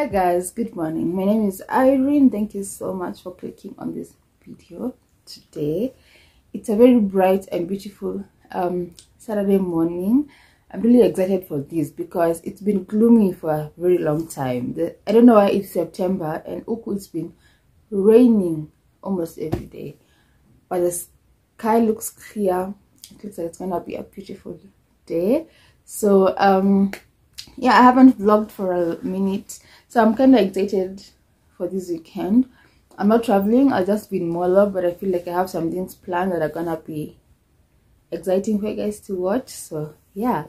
hi guys. Good morning. My name is irene. Thank you so much for clicking on this video today. It's a very bright and beautiful um saturday morning. I'm really excited for this because it's been gloomy for a very long time. The, i don't know why it's september and Uku it's been raining almost every day but the sky looks clear. It looks like it's gonna be a beautiful day. So um yeah i haven't vlogged for a minute so i'm kind of excited for this weekend. I'm not traveling i'll just be in Molo, but i feel like i have some things planned that are gonna be exciting for you guys to watch so yeah.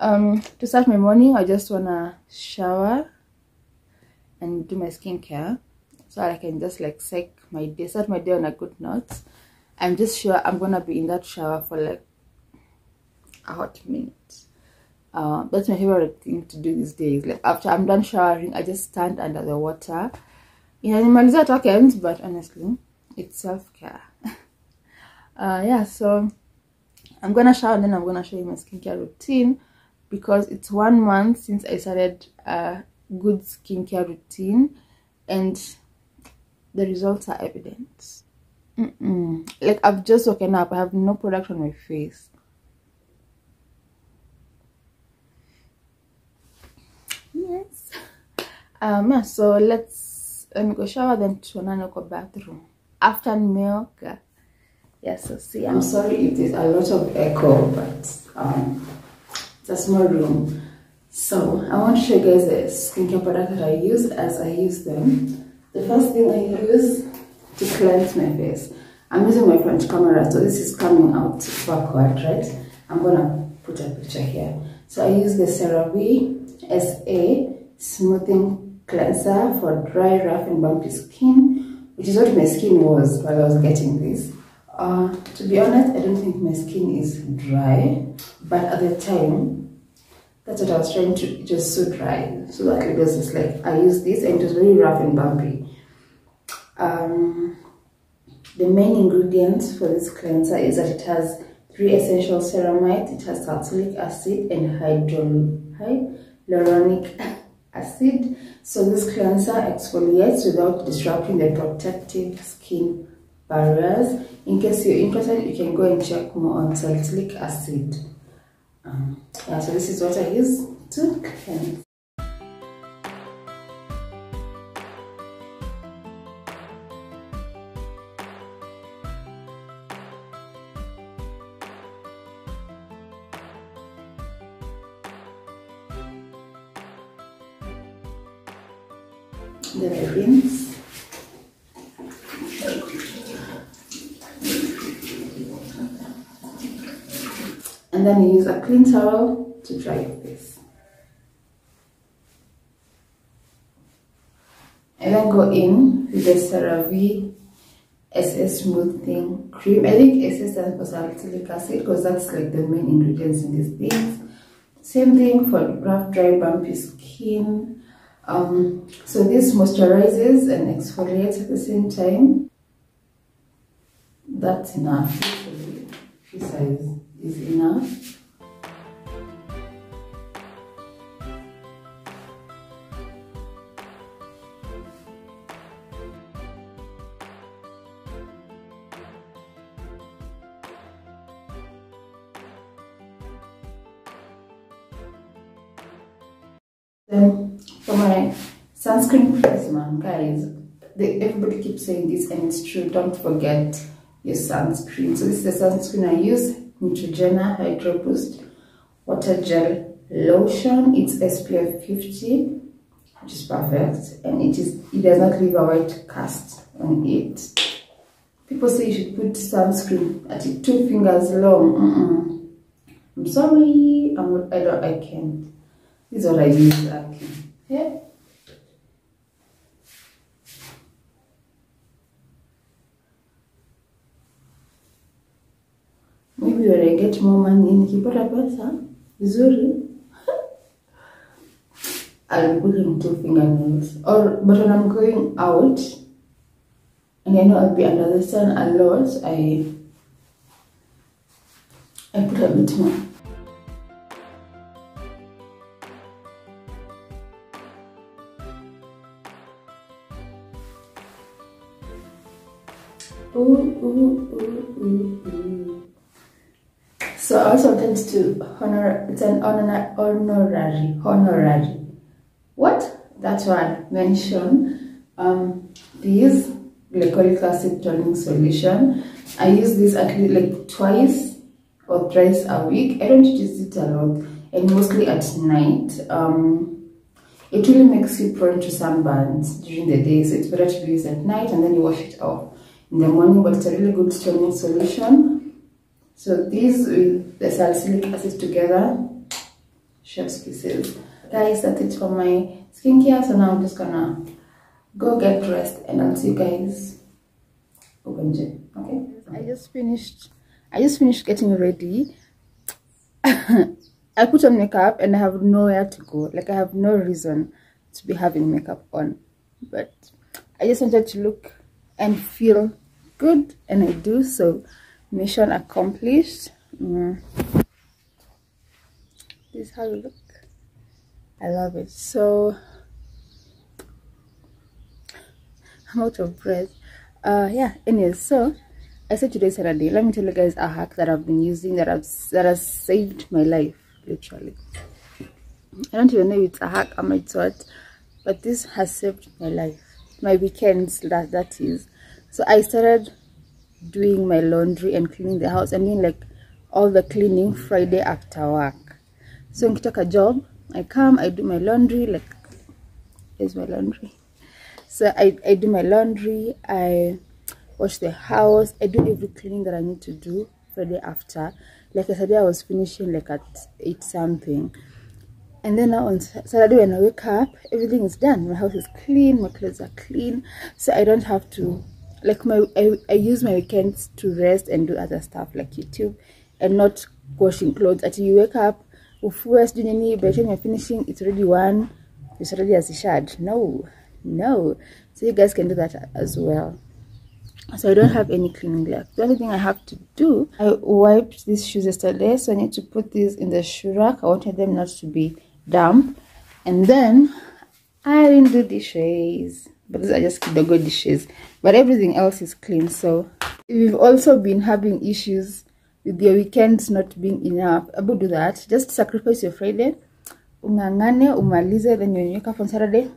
Um to start my morning i just wanna shower and do my skincare so i can just like set my day start my day on a good note. I'm just sure i'm gonna be in that shower for like a hot minute uh, that's my favorite thing to do these days. Like after i'm done showering i just stand under the water. Inanimaliza tokens but honestly it's self-care. Uh, yeah so i'm gonna shower and then i'm gonna show you my skincare routine because it's one month since i started a good skincare routine and the results are evident. Mm -mm. like i've just woken up. I have no product on my face um yeah so let's let me go shower then tuonane kwa bathroom. After milk yeah so see i'm sorry if there's a lot of echo but um it's a small room. So i want to show you guys the skincare product that i use as i use them. The first thing i use to cleanse my face. I'm using my front camera so this is coming out backward right? I'm gonna put a picture here. So i use the cerave SA Smoothing Cleanser for dry, rough and bumpy skin, which is what my skin was while I was getting this. Uh, to be honest, I don't think my skin is dry, but at the time, that's what I was trying to, it was so dry. So that it was just like, I used this and it was very rough and bumpy. Um, the main ingredients for this cleanser is that it has three essential ceramides, it has salicylic acid and hydro, hyaluronic acid. So this cleanser exfoliates without disrupting the protective skin barriers. In case you're interested, you can go and check more on salicylic acid. Um, yeah, so this is what I use to cleanse. Use a clean towel to dry your face. And then go in with the CeraVe SS Smoothing Cream. I think SS stands for salicylic acid because that's like the main ingredients in these things. Same thing for rough, dry, bumpy skin um, so this moisturizes and exfoliates at the same time. That's enough. This size is enough. Sunscreen prisma, guys, they, everybody keeps saying this and it's true. Don't forget your sunscreen. So this is the sunscreen I use, Neutrogena Hydro Boost Water Gel Lotion. It's SPF 50, which is perfect. And it is it does not leave a white cast on it. People say you should put sunscreen at it two fingers long. Mm -mm. I'm sorry, I'm, I don't, I can't. This is what I use actually. Yeah. Maybe when I get more money, nikipata pesa vizuri, I'll put him two fingernails. Or but when I'm going out and I know I'll be under the sun a lot, I I put a bit more. I wanted to honor, it's an honor, honorary, honorary. What? That one, mention um, these glycolic acid toning solution. I use this at least like twice or thrice a week. I don't use it a lot and mostly at night. Um, it really makes you prone to sunburns during the day, so it's better to use at night and then you wash it off in the morning. But it's a really good toning solution. So these with the salicylic acid together, chef's kisses. Guys, that's it for my skincare. So now I'm just gonna go get dressed and I'll see you guys Okay. I just finished. I just finished getting ready. I put on makeup and I have nowhere to go. Like I have no reason to be having makeup on. But I just wanted to look and feel good and I do. So mission accomplished. Mm. This is how you look. I love it. So I'm out of breath. Uh yeah, anyways, so I said today's Saturday. Let me tell you guys a hack that I've been using that I've that has saved my life literally i don't even know if it's a hack i might what but this has saved my life my weekends that that is so i started doing my laundry and cleaning the house and doing like all the cleaning friday after work. So when I take a job i come i do my laundry like here's my laundry. So i i do my laundry i wash the house i do every cleaning that i need to do friday after. Like yesterday i was finishing like at 8 something. And then now on saturday when i wake up everything is done. My house is clean my clothes are clean. So i don't have to like my i, I use my weekends to rest and do other stuff like youtube and not washing clothes. Until you wake up ufue sijui nini by the time mm. you're finishing it's already one it's already as a shad no no. So you guys can do that as well. So i don't have any cleaning left. The only thing i have to do i wiped these shoes yesterday so i need to put these in the shoe rack i wanted them not to be damp. And then i didn't do dishes but these are just kidogo dishes. But everything else is clean so if you've also been having issues with your weekends not being enough. Able do that. Just sacrifice your friday. Ungangane umalize then you wake up on saturday.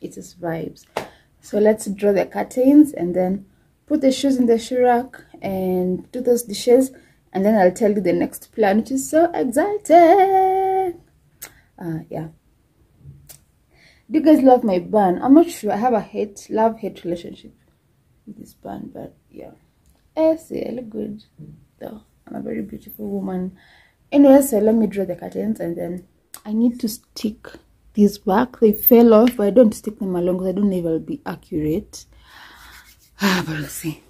It is vibes. So let's draw the curtains and then put the shoes in the shoe rack and do those dishes. And then I'll tell you the next plan which is so exciting. Uh, yeah do you guys love my bun I'm not sure. I have a hate love hate relationship with this bun but yeah. I see I look good though. I'm a very beautiful woman. Anyway so let me draw the curtains and then I need to stick these back. They fell off. But I don't stick them along because I don't know if I'll be accurate. Ah, but let's see.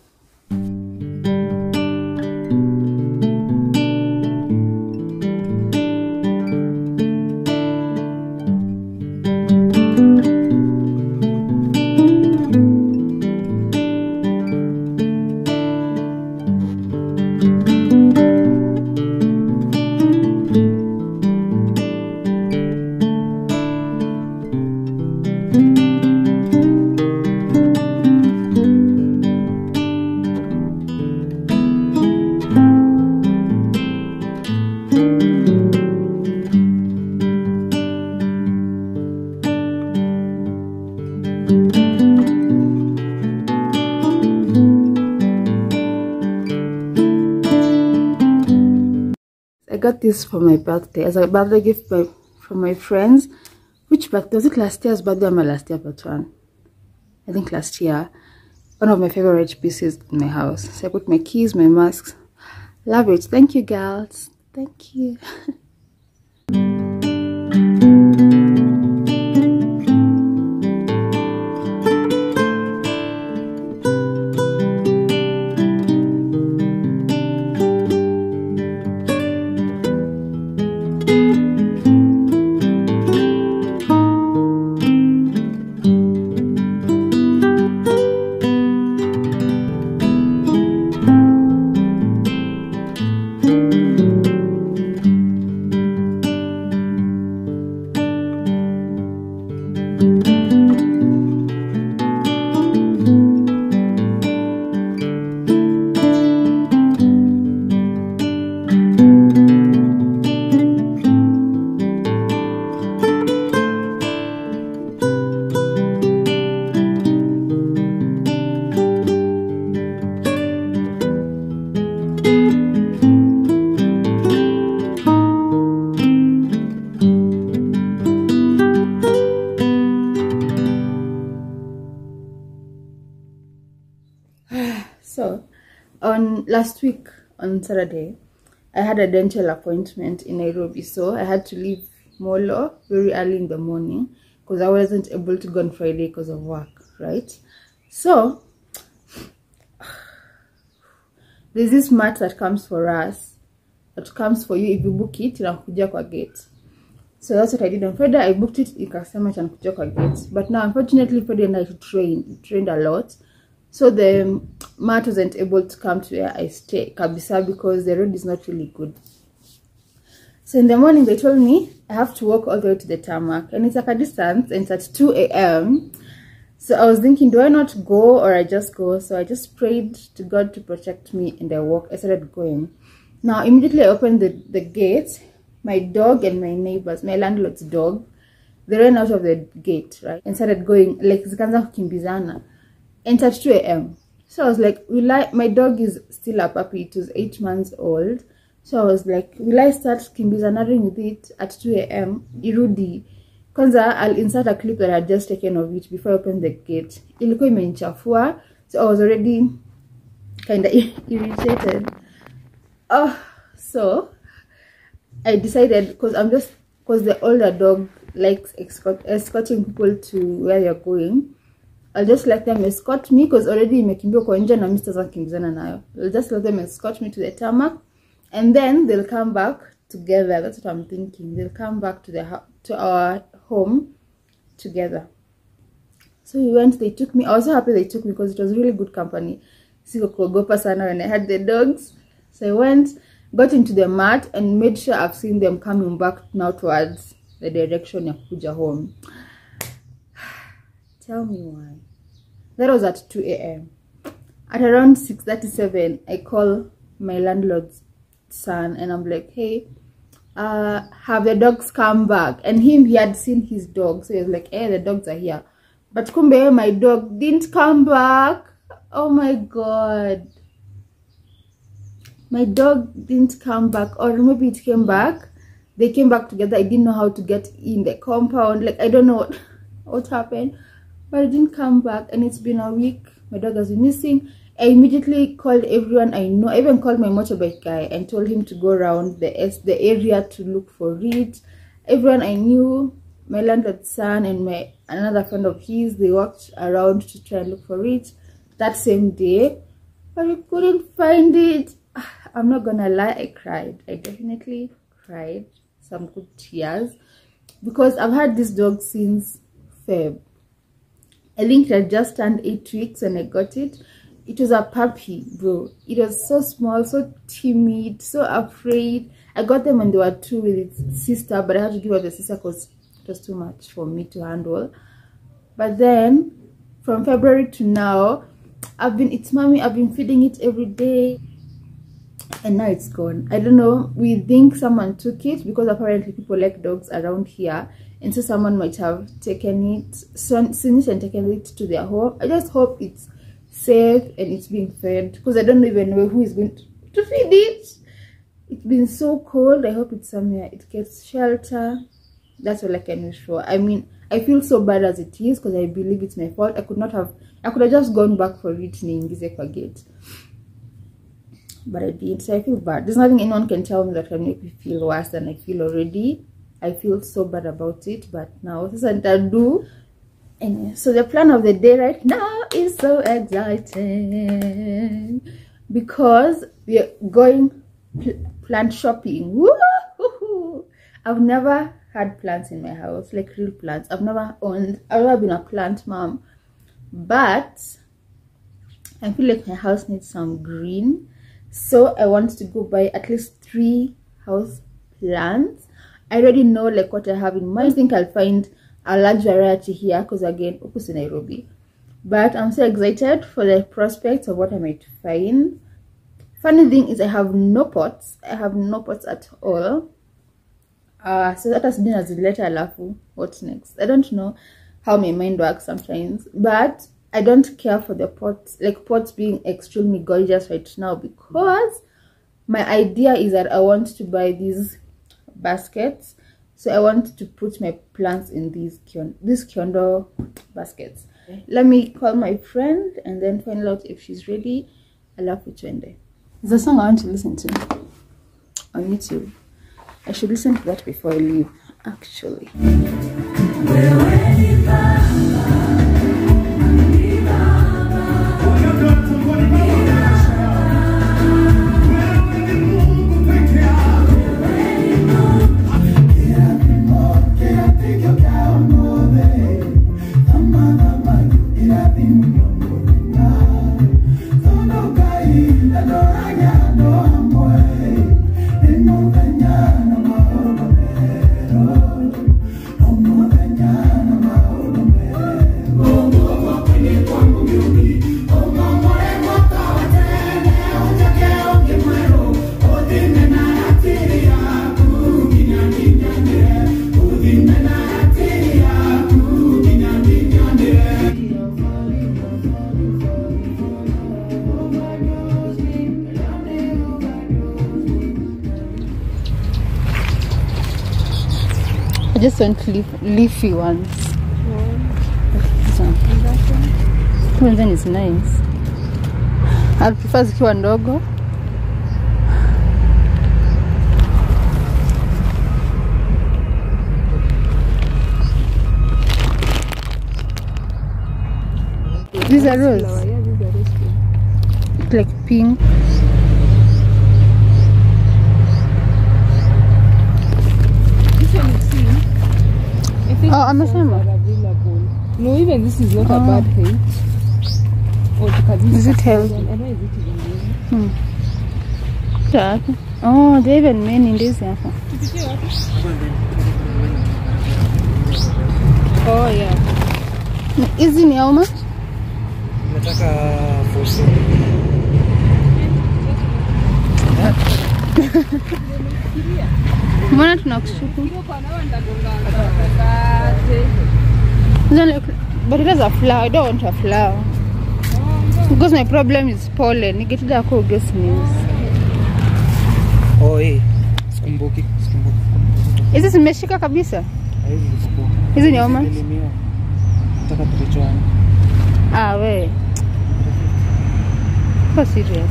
Got this for my birthday as a birthday gift by, from my friends. Which birthday? Was it last year's birthday or my last year but one? I think last year. One of my favorite pieces in my house. So I put my keys, my masks. Love it. Thank you, girls. Thank you. last week on Saturday, I had a dental appointment in Nairobi, so I had to leave Molo very early in the morning because I wasn't able to go on Friday because of work, right? So there's this mat that comes for us, that comes for you if you book it, inakuja kwa gate. So that's what I did on Friday. I booked it, ikasema itakuja kwa gate. But now, unfortunately, Friday night trained, trained a lot. So the mat wasn't able to come to where I stay, kabisa, because the road is not really good. So in the morning, they told me I have to walk all the way to the tarmac, and it's like a distance, and it's at 2 a.m. So I was thinking, do I not go or I just go? So I just prayed to God to protect me, and I walked. I started going. Now, immediately I opened the, the gate. My dog and my neighbors, my landlord's dog, they ran out of the gate, right? And started going, like, zikaanza kukimbizana. And at 2 a.m. So I was like, will I, my dog is still a puppy. It was eight months old. So I was like, will I start kimbizanaring with it at 2 a.m. Irudi. Kwanza, I'll insert a clip that I had just taken of it before I opened the gate. Ilikuwa imenichafua. So I was already kind of irritated. Oh, so I decided because I'm just because the older dog likes escort, escorting people to where you're going. I'll just let them escort me because already imekimbia kwa nje na mimi sitaweza kimbizana nayo. I'll just let them escort me to the tarmac and then they'll come back together. That's what I'm thinking. They'll come back to the to our home together. So we went, they took me. I was so happy they took me because it was really good company. Siko kuogopa sana when I had the dogs. So I went, got into the mat and made sure I've seen them coming back now towards the direction ya kuja home. Tell me why. That was at 2 a.m. At around 6.37, I call my landlord's son and I'm like, hey, uh, have the dogs come back? And him, he had seen his dog. So he was like, hey, the dogs are here. But kumbe, my dog didn't come back. Oh my God. My dog didn't come back. Or maybe it came back. They came back together. I didn't know how to get in the compound. Like, I don't know what, what happened. But it didn't come back. And it's been a week. My dog has been missing. I immediately called everyone I know. I even called my motorbike guy and told him to go around the the area to look for it. Everyone I knew, my landlord's son and my another friend of his, they walked around to try and look for it that same day, but we couldn't find it. I'm not gonna lie, I cried. I definitely cried some good tears because I've had this dog since Feb. I think it had just turned eight weeks when I got it. It was a puppy bro. It was so small so timid so afraid. I got them when they were two with its sister but i had to give up the sister because it was too much for me to handle. But then from february to now i've been its mommy i've been feeding it every day and now it's gone i don't know we think someone took it because apparently people like dogs around here and so someone might have taken it seen it and taken it to their home i just hope it's safe and it's being fed because I don't even know who is going to, feed it. It's been so cold. I hope it's somewhere it gets shelter. That's all I can for. I mean, I feel so bad as it is because I believe it's my fault. I could not have, I could have just gone back for it niingize kwa gate. But I did, so I feel bad. There's nothing anyone can tell me that can make me feel worse than I feel already. I feel so bad about it, but now this is I do anyway so the plan of the day right now is so exciting because we are going pl plant shopping i've never had plants in my house like real plants i've never owned i've never been a plant mom but i feel like my house needs some green so i want to go buy at least three house plants. I already know like what i have in mind. I think i'll find a large variety here because again Opus in Nairobi. But I'm so excited for the prospects of what I might find. Funny thing is I have no pots. I have no pots at all. Uh, so that has been as later alafu what's next? I don't know how my mind works sometimes. But I don't care for the pots like pots being extremely gorgeous right now because my idea is that I want to buy these baskets. So i want to put my plants in these these kiondo baskets. Okay. let me call my friend and then find out if she's ready. Alafu twende It's a song i want to listen to on youtube. I should listen to that before i leave actually I just want leaf, leafy ones. This one. This one then is nice. I prefer zikiwa ndogo. These are rose, Flower, yeah, these are rose pink. like pink. Oh, amesema. available. No, even this is not Oh. a bad height. Or. Is it healthy? I know it is. Tatu. Oh, they even many ndizi hapa. Oh yeah. Hizi ni how much? nataka fursa Mbona tunakushuku? Ndio kwa nawa ndagonganga kakate. These are like, but it has a flower. I don't want a flower. Because my problem is pollen. Nikitaka ku guess news. oh, hii sikumbuki sikumbuki Hizi zimeshika kabisa. hizi ziko Hizi ni how much? Zilimiwa. nataka tukichwana Ah, we. Kwa serious.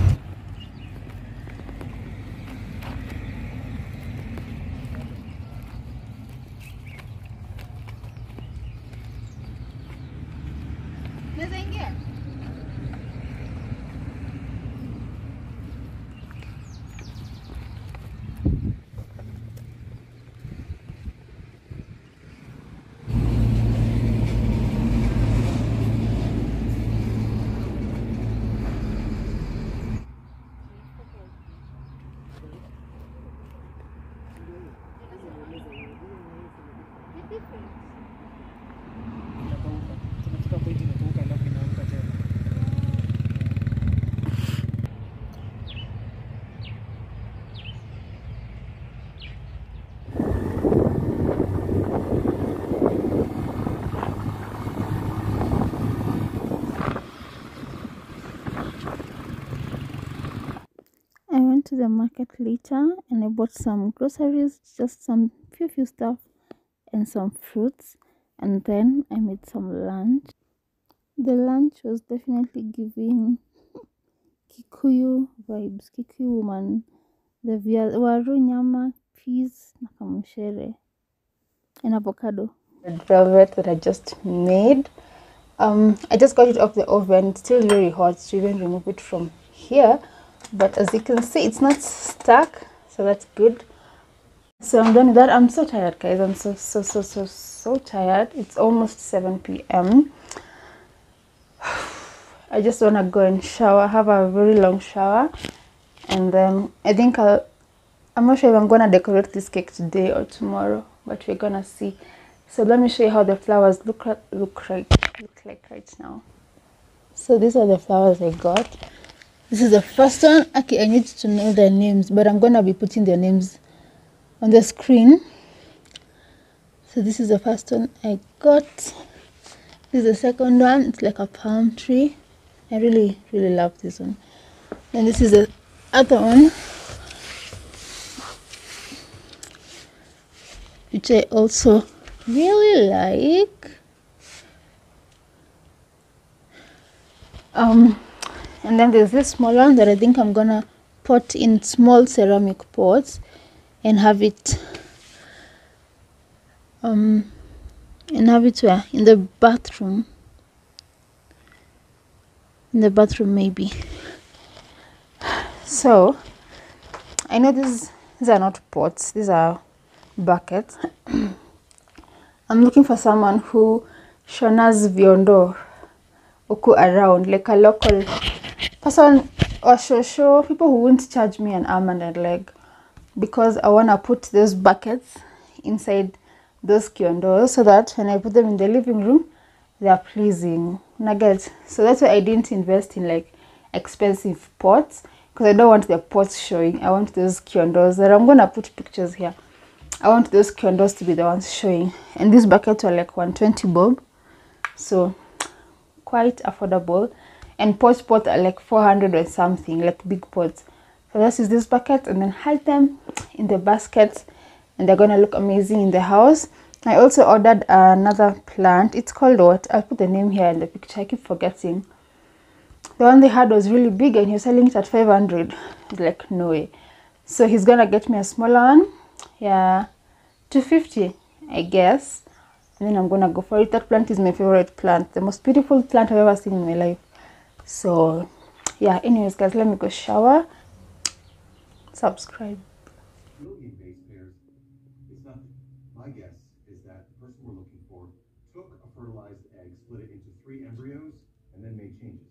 Mas é ainda. The market later and I bought some groceries, just some few few stuff and some fruits and then I made some lunch. The lunch was definitely giving Kikuyu vibes, Kikuyu woman. The via waru nyama, peas nakamushere and avocado. The velvet that I just made. Um, I just got it off the oven. It's still very hot to even remove it from here. But as you can see, it's not stuck, so that's good. So I'm done with that. I'm so tired, guys. I'm so so so so so tired. It's almost 7 p.m. I just wanna go and shower, have a very long shower, and then I think I'll. I'm not sure if I'm gonna decorate this cake today or tomorrow, but we're gonna see. So let me show you how the flowers look look right look like right now. So these are the flowers I got. This is the first one. Okay, I need to know their names, but I'm gonna be putting their names on the screen. So this is the first one I got. This is the second one. It's like a palm tree. I really, really love this one. And this is the other one, which I also really like. Um, and then there's this small one that i think i'm gonna pot in small ceramic pots and have it um and have it where? In the bathroom. In the bathroom maybe. So i know these these are not pots these are buckets. I'm looking for someone who shonas viondo uku around like a local person or show show people who won't charge me an arm and a leg because I want to put those buckets inside those kiondos so that when I put them in the living room, they are pleasing. Nuggets. So that's why I didn't invest in like expensive pots because I don't want the pots showing. I want those kiondos that I'm gonna put pictures here. I want those kiondos to be the ones showing. And these buckets were like 120 bob. So quite affordable. And pot pots are like 400 or something, like big pots. So let's use this bucket and then hide them in the basket and they're gonna look amazing in the house. I also ordered another plant. It's called what? I'll put the name here in the picture. I keep forgetting. The one they had was really big and he was selling it at 500. It's like, no way. So he's gonna get me a smaller one. Yeah, 250, I guess. And then I'm gonna go for it. That plant is my favorite plant. The most beautiful plant I've ever seen in my life. So yeah, anyways guys, let me go shower. Subscribe. My guess is that the person we're looking for took a fertilized egg, split it into three embryos, and then made changes.